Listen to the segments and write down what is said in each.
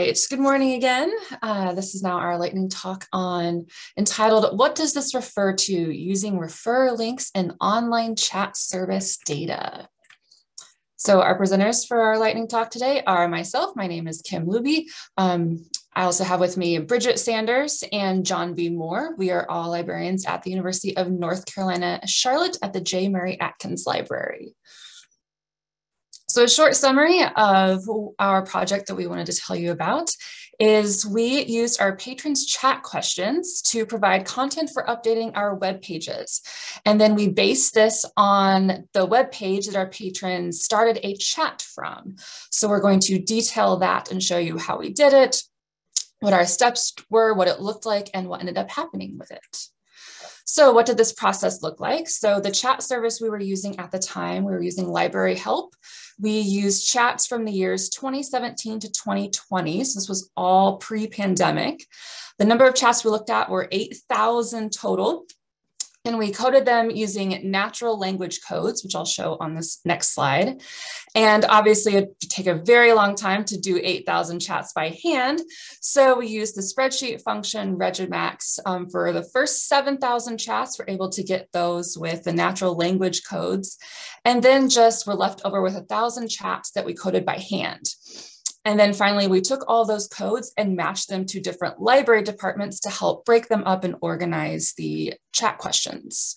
right, good morning again. Uh, this is now our lightning talk on entitled, What Does This Refer to Using Refer Links and Online Chat Service Data? So our presenters for our lightning talk today are myself, my name is Kim Looby. Um, I also have with me Bridgette Sanders and Jon B. Moore. We are all librarians at the University of North Carolina, Charlotte at the J. Murrey Atkins Library. So a short summary of our project that we wanted to tell you about is we used our patrons chat questions to provide content for updating our web pages. And then we based this on the web page that our patrons started a chat from. So we're going to detail that and show you how we did it, what our steps were, what it looked like, and what ended up happening with it. So what did this process look like? So the chat service we were using at the time, we were using LibraryH3lp. We used chats from the years 2017 to 2020. So this was all pre-pandemic. The number of chats we looked at were 8,000 total. And we coded them using natural language codes, which I'll show on this next slide. And obviously it would take a very long time to do 8,000 chats by hand. So we used the spreadsheet function REGEXMATCH um, for the first 7,000 chats. We're able to get those with the natural language codes. And then just we're left over with a thousand chats that we coded by hand. And then finally, we took all those codes and matched them to different library departments to help break them up and organize the chat questions.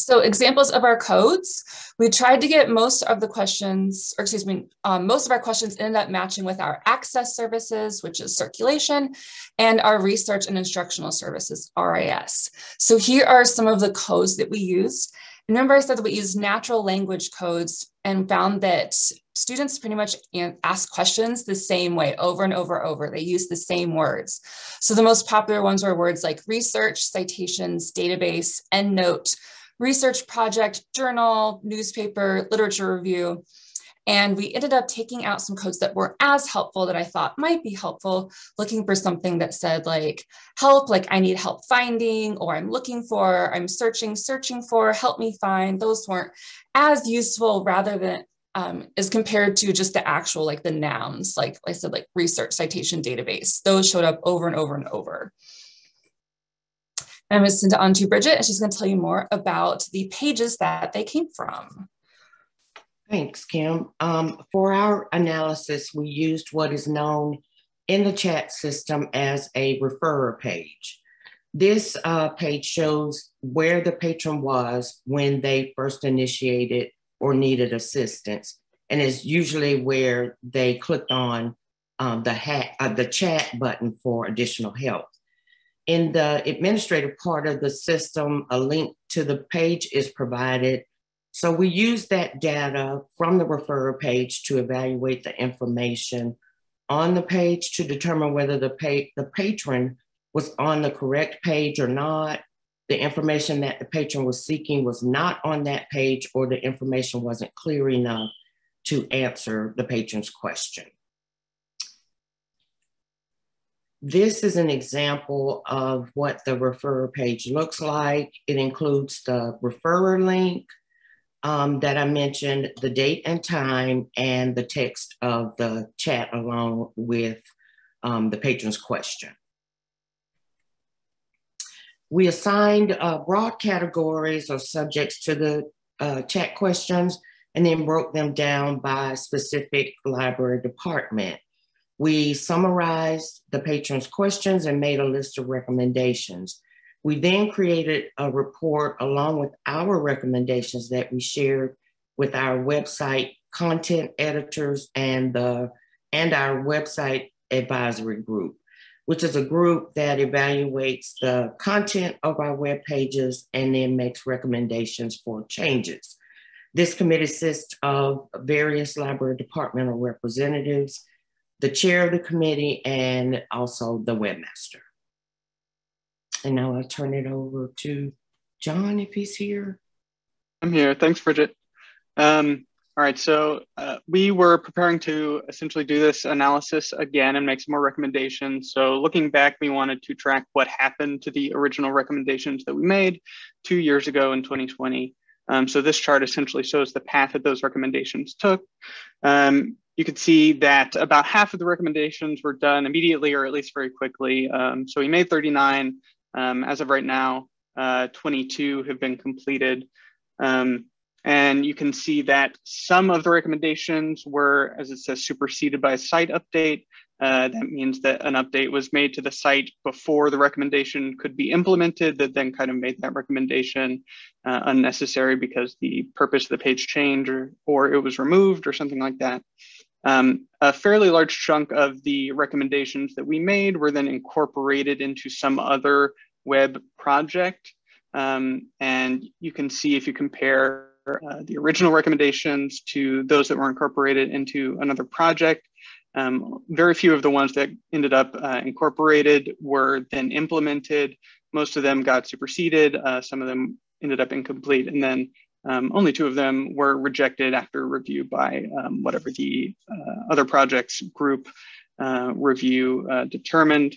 So examples of our codes, we tried to get most of the questions, or excuse me, um, most of our questions ended up matching with our access services, which is circulation, and our research and instructional services, RIS. So here are some of the codes that we used. Remember I said that we used natural language codes and found that students pretty much ask questions the same way over and over and over. They use the same words. So the most popular ones were words like research, citations, database, endnote, research project, journal, newspaper, literature review. And we ended up taking out some codes that were as helpful that I thought might be helpful, looking for something that said like help, like I need help finding, or I'm looking for, I'm searching, searching for, help me find. Those weren't as useful rather than um, as compared to just the actual, like the nouns, like I said, like research citation database. Those showed up over and over and over. And I'm going to send it on to Bridgette, and she's going to tell you more about the pages that they came from. Thanks, Kim. Um, for our analysis, we used what is known in the chat system as a referrer page. This uh, page shows where the patron was when they first initiated or needed assistance. And is usually where they clicked on um, the, hat, uh, the chat button for additional help. In the administrative part of the system, a link to the page is provided. So we use that data from the referrer page to evaluate the information on the page to determine whether the, pa- the patron was on the correct page or not, the information that the patron was seeking was not on that page or the information wasn't clear enough to answer the patron's question. This is an example of what the referrer page looks like. It includes the referrer link um, that I mentioned, the date and time, and the text of the chat along with um, the patron's question. We assigned uh, broad categories or subjects to the uh, chat questions and then broke them down by specific library department. We summarized the patron's questions and made a list of recommendations. We then created a report along with our recommendations that we shared with our website content editors and, the, and our website advisory group which is a group that evaluates the content of our web pages and then makes recommendations for changes. This committee consists of various library departmental representatives, the chair of the committee, and also the webmaster. And now I'll turn it over to Jon if he's here. I'm here. Thanks, Bridgette. Um, all right, so uh, we were preparing to essentially do this analysis again and make some more recommendations. So looking back, we wanted to track what happened to the original recommendations that we made two years ago in 2020. Um, so this chart essentially shows the path that those recommendations took. Um, you could see that about half of the recommendations were done immediately or at least very quickly. Um, so we made 39. Um, as of right now, uh, 22 have been completed. Um, and you can see that some of the recommendations were, as it says, superseded by a site update. Uh, that means that an update was made to the site before the recommendation could be implemented that then kind of made that recommendation uh, unnecessary because the purpose of the page changed or, or it was removed or something like that. Um, a fairly large chunk of the recommendations that we made were then incorporated into some other web project. Um, and you can see if you compare uh, the original recommendations to those that were incorporated into another project, um, very few of the ones that ended up uh, incorporated were then implemented. Most of them got superseded. Uh, some of them ended up incomplete. And then um, only two of them were rejected after review by um, whatever the uh, other projects group uh, review uh, determined.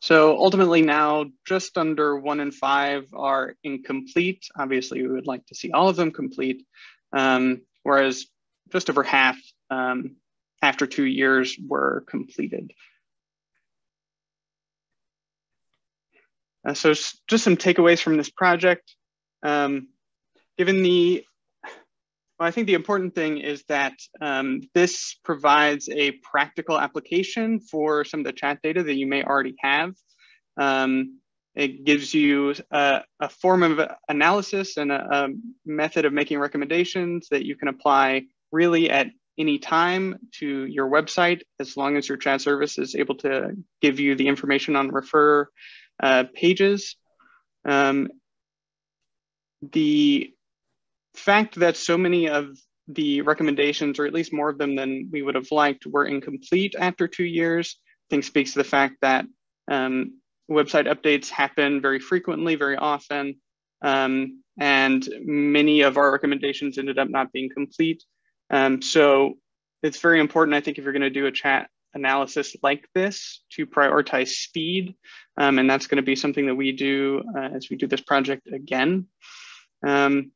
So ultimately now just under one in five are incomplete. Obviously we would like to see all of them complete, um, whereas just over half um, after two years were completed. Uh, so just some takeaways from this project. Um, given the, well, I think the important thing is that um, this provides a practical application for some of the chat data that you may already have. Um, it gives you a, a, form of analysis and a, a method of making recommendations that you can apply really at any time to your website as long as your chat service is able to give you the information on refer uh, pages. Um, the fact that so many of the recommendations, or at least more of them than we would have liked, were incomplete after two years, I think speaks to the fact that um, website updates happen very frequently, very often, um, and many of our recommendations ended up not being complete. Um, so it's very important, I think, if you're going to do a chat analysis like this to prioritize speed. Um, and that's going to be something that we do uh, as we do this project again. Um,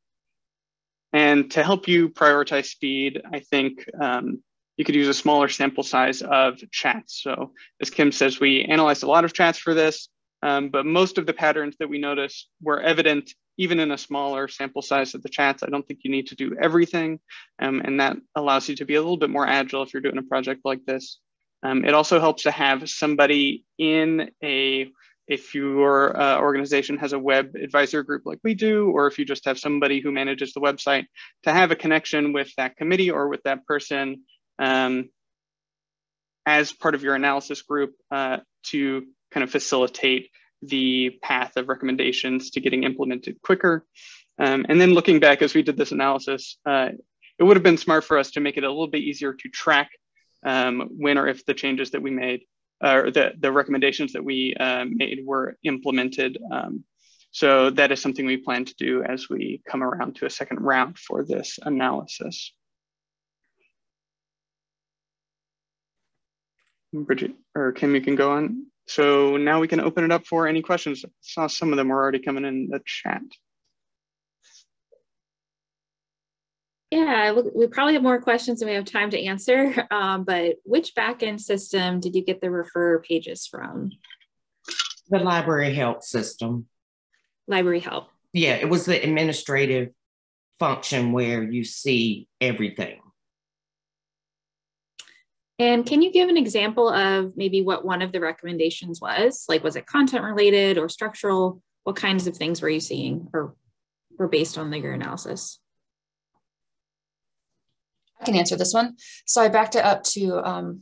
and to help you prioritize speed, I think um, you could use a smaller sample size of chats. So as Kim says, we analyzed a lot of chats for this, um, but most of the patterns that we noticed were evident even in a smaller sample size of the chats. I don't think you need to do everything. Um, and that allows you to be a little bit more agile if you're doing a project like this. Um, it also helps to have somebody in a, if your uh, organization has a web advisor group like we do, or if you just have somebody who manages the website, to have a connection with that committee or with that person um, as part of your analysis group uh, to kind of facilitate the path of recommendations to getting implemented quicker. Um, and then looking back as we did this analysis, uh, it would have been smart for us to make it a little bit easier to track um, when or if the changes that we made or the, the recommendations that we uh, made were implemented. Um, so that is something we plan to do as we come around to a second round for this analysis. Bridgette or Kim, you can go on. So now we can open it up for any questions. I saw some of them were already coming in the chat. Yeah, we probably have more questions than we have time to answer, um, but which backend system did you get the refer pages from? The LibraryH3lp system. LibraryH3lp. Yeah, it was the administrative function where you see everything. And can you give an example of maybe what one of the recommendations was? Like, was it content related or structural? What kinds of things were you seeing or were based on the, your analysis? I can answer this one. So I backed it up to um,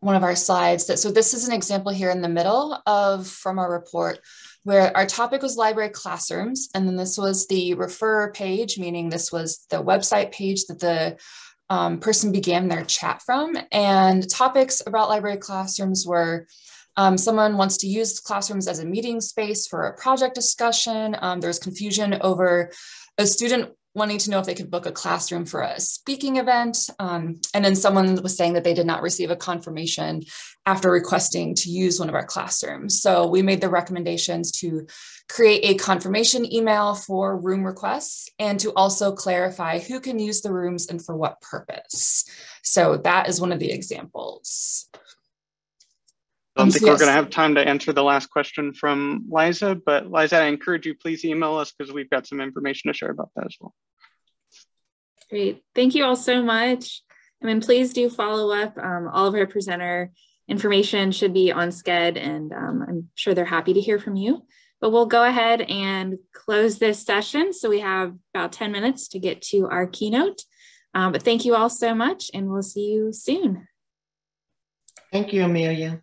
one of our slides. That so this is an example here in the middle of from our report where our topic was library classrooms, and then this was the refer page, meaning this was the website page that the um, person began their chat from. And topics about library classrooms were um, someone wants to use classrooms as a meeting space for a project discussion. Um, there's confusion over a student wanting to know if they could book a classroom for a speaking event. Um, and then someone was saying that they did not receive a confirmation after requesting to use one of our classrooms. So we made the recommendations to create a confirmation email for room requests and to also clarify who can use the rooms and for what purpose. So that is one of the examples. I don't um, think yes. we're going to have time to answer the last question from Liza, but Liza, I encourage you, please email us because we've got some information to share about that as well. Great. Thank you all so much. I mean, please do follow up. Um, all of our presenter information should be on Sched, and um, I'm sure they're happy to hear from you. But we'll go ahead and close this session. So we have about 10 minutes to get to our keynote. Um, but thank you all so much, and we'll see you soon. Thank you, Amelia.